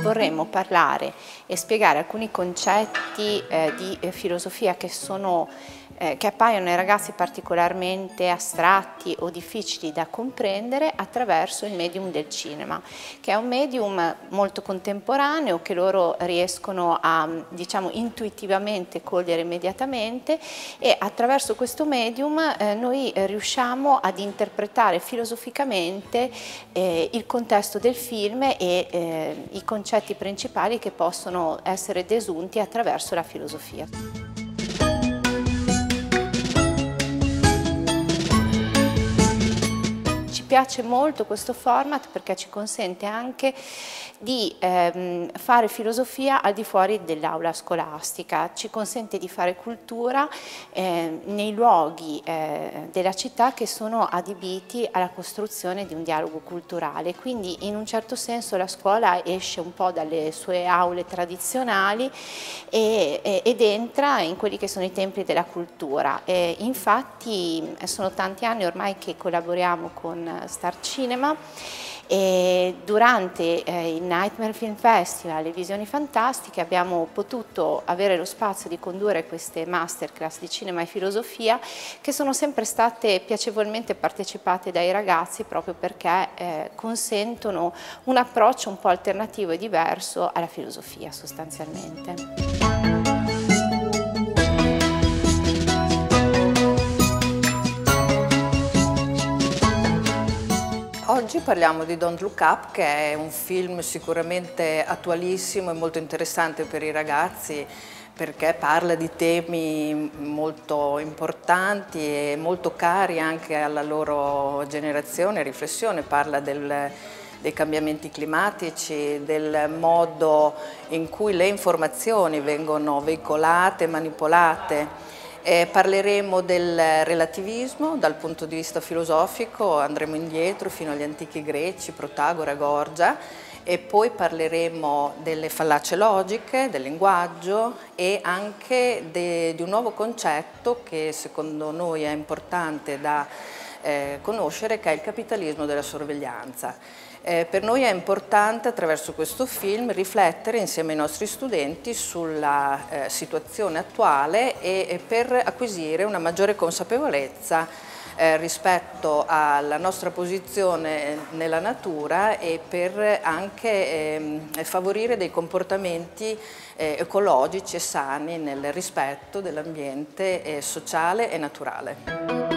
vorremmo parlare e spiegare alcuni concetti eh, di eh, filosofia che sono eh, che appaiono ai ragazzi particolarmente astratti o difficili da comprendere attraverso il medium del cinema, che è un medium molto contemporaneo che loro riescono a diciamo intuitivamente cogliere immediatamente e attraverso questo medium eh, noi riusciamo ad interpretare filosoficamente eh, il contesto del film e eh, i concetti principali che possono essere desunti attraverso la filosofia. Piace molto questo format perché ci consente anche di ehm, fare filosofia al di fuori dell'aula scolastica, ci consente di fare cultura eh, nei luoghi eh, della città che sono adibiti alla costruzione di un dialogo culturale, quindi in un certo senso la scuola esce un po' dalle sue aule tradizionali e, e, ed entra in quelli che sono i templi della cultura. E infatti sono tanti anni ormai che collaboriamo con Star Cinema e durante eh, il Nightmare Film Festival, le visioni fantastiche, abbiamo potuto avere lo spazio di condurre queste masterclass di cinema e filosofia che sono sempre state piacevolmente partecipate dai ragazzi proprio perché eh, consentono un approccio un po' alternativo e diverso alla filosofia sostanzialmente. Oggi parliamo di Don't Look Up che è un film sicuramente attualissimo e molto interessante per i ragazzi perché parla di temi molto importanti e molto cari anche alla loro generazione, riflessione, parla del, dei cambiamenti climatici, del modo in cui le informazioni vengono veicolate, manipolate eh, parleremo del relativismo dal punto di vista filosofico, andremo indietro fino agli antichi greci, Protagora, Gorgia e poi parleremo delle fallacie logiche, del linguaggio e anche de, di un nuovo concetto che secondo noi è importante da eh, conoscere che è il capitalismo della sorveglianza. Eh, per noi è importante attraverso questo film riflettere insieme ai nostri studenti sulla eh, situazione attuale e, e, per acquisire una maggiore consapevolezza eh, rispetto alla nostra posizione nella natura e per anche ehm, favorire dei comportamenti eh, ecologici e sani nel rispetto dell'ambiente eh, sociale e naturale.